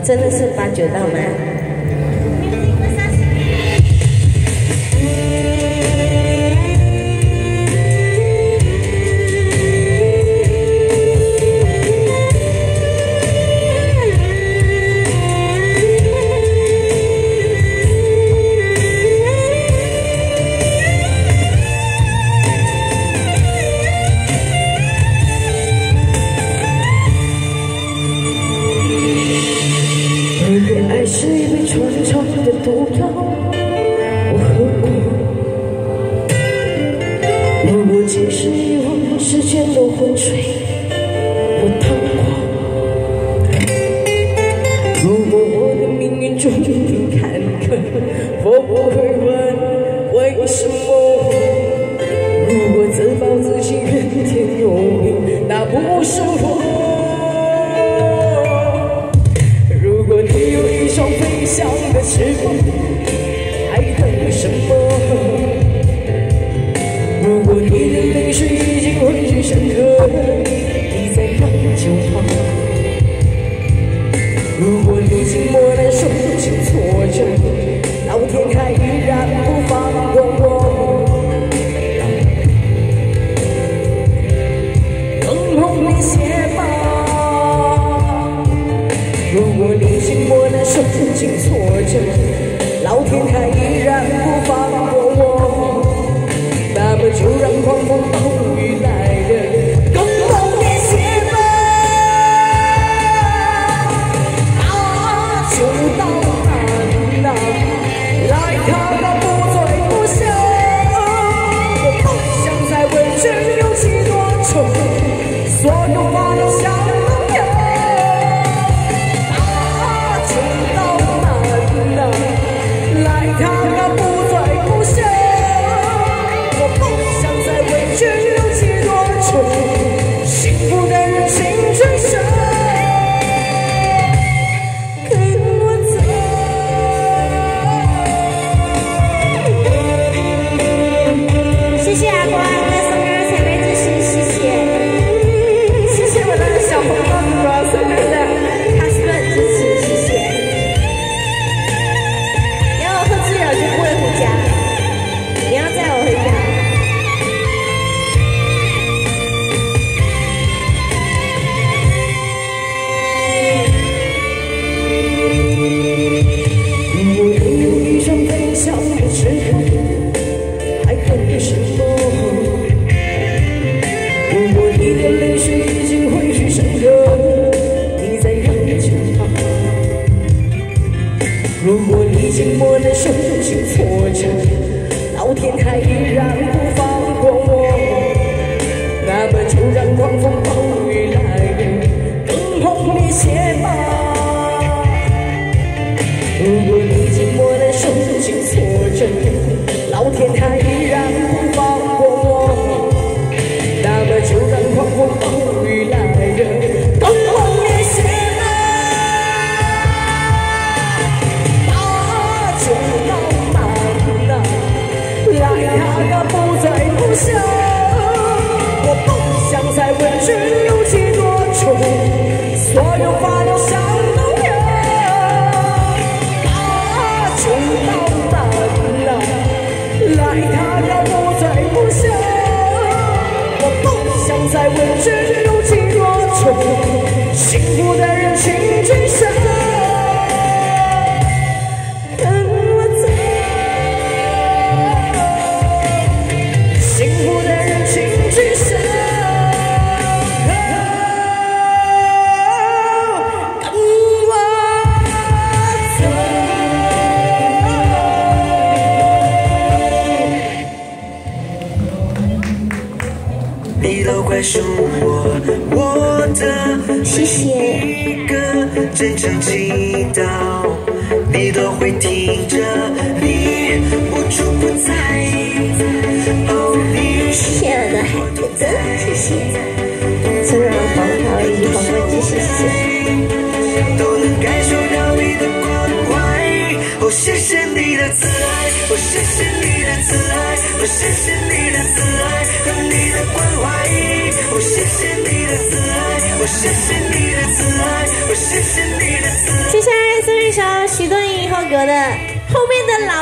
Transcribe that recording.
真的是八九道门。九道吗？是一杯传唱的毒药，我喝过。如果今世遗忘，时间都昏睡，我趟过。如果我的命运注定坎坷，我不会问为什么。如果自暴自弃，怨天尤命，那不是我。翔的翅膀，还等什么？如果你的泪水已经汇聚成河，你在等救吗？如果历经磨难，受尽挫折，老天还依然不放过我，等候你写吧。如果历经磨难，受尽挫折，老天还依然不让它不再苦涩我不想再为这有几多愁幸福的如果你经磨难，受尽挫折，老天还依然不放过我，那么就让狂风暴雨来更痛烈些吧。不想再问君有几都快属我，我的谢谢。一个真诚祈祷，你都会听着，你无处不在。哦，你亲爱的孩子，谢谢。虽然黄桃以黄哥姐谢谢。都能感受到你的关怀。哦，谢谢。你的慈爱，我谢谢你的慈爱，我谢谢你的慈爱和你的关怀。我谢谢你的爱，我谢谢你的爱，我谢谢你的。接下来送一首许多年以后歌的后面的老。